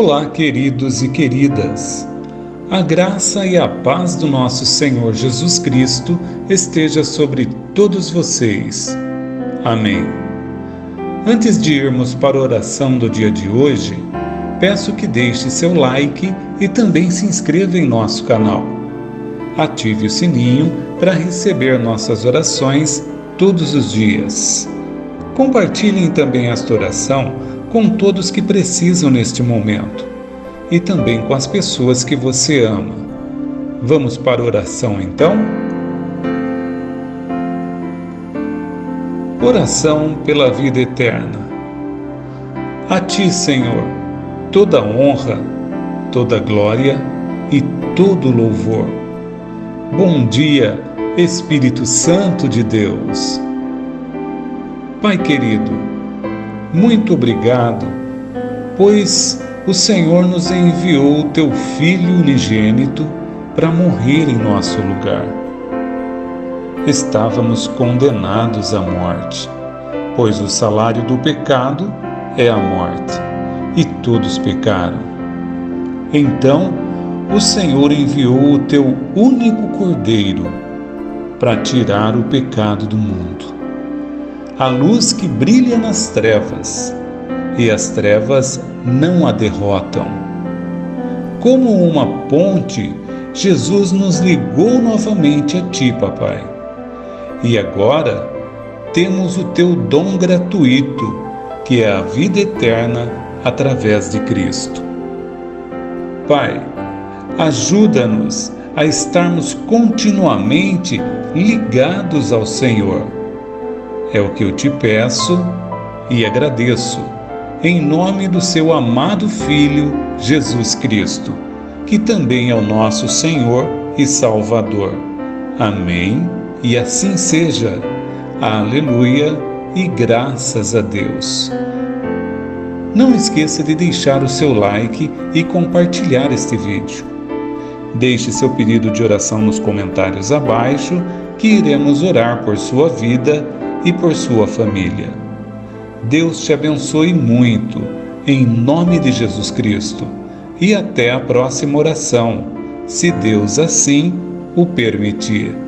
Olá, queridos e queridas. A graça e a paz do nosso Senhor Jesus Cristo esteja sobre todos vocês. Amém. Antes de irmos para a oração do dia de hoje, peço que deixe seu like e também se inscreva em nosso canal. Ative o sininho para receber nossas orações todos os dias. Compartilhem também esta oração com todos que precisam neste momento e também com as pessoas que você ama. Vamos para a oração então? Oração pela vida eterna. A Ti, Senhor, toda honra, toda glória e todo louvor. Bom dia, Espírito Santo de Deus. Pai querido, muito obrigado, pois o Senhor nos enviou o teu Filho unigênito para morrer em nosso lugar. Estávamos condenados à morte, pois o salário do pecado é a morte, e todos pecaram. Então, o Senhor enviou o teu único Cordeiro para tirar o pecado do mundo a luz que brilha nas trevas, e as trevas não a derrotam. Como uma ponte, Jesus nos ligou novamente a Ti, Papai. E agora temos o Teu dom gratuito, que é a vida eterna através de Cristo. Pai, ajuda-nos a estarmos continuamente ligados ao Senhor é o que eu te peço e agradeço, em nome do seu amado Filho, Jesus Cristo, que também é o nosso Senhor e Salvador. Amém. E assim seja. Aleluia e graças a Deus. Não esqueça de deixar o seu like e compartilhar este vídeo. Deixe seu pedido de oração nos comentários abaixo, que iremos orar por sua vida e por sua família. Deus te abençoe muito, em nome de Jesus Cristo, e até a próxima oração, se Deus assim o permitir.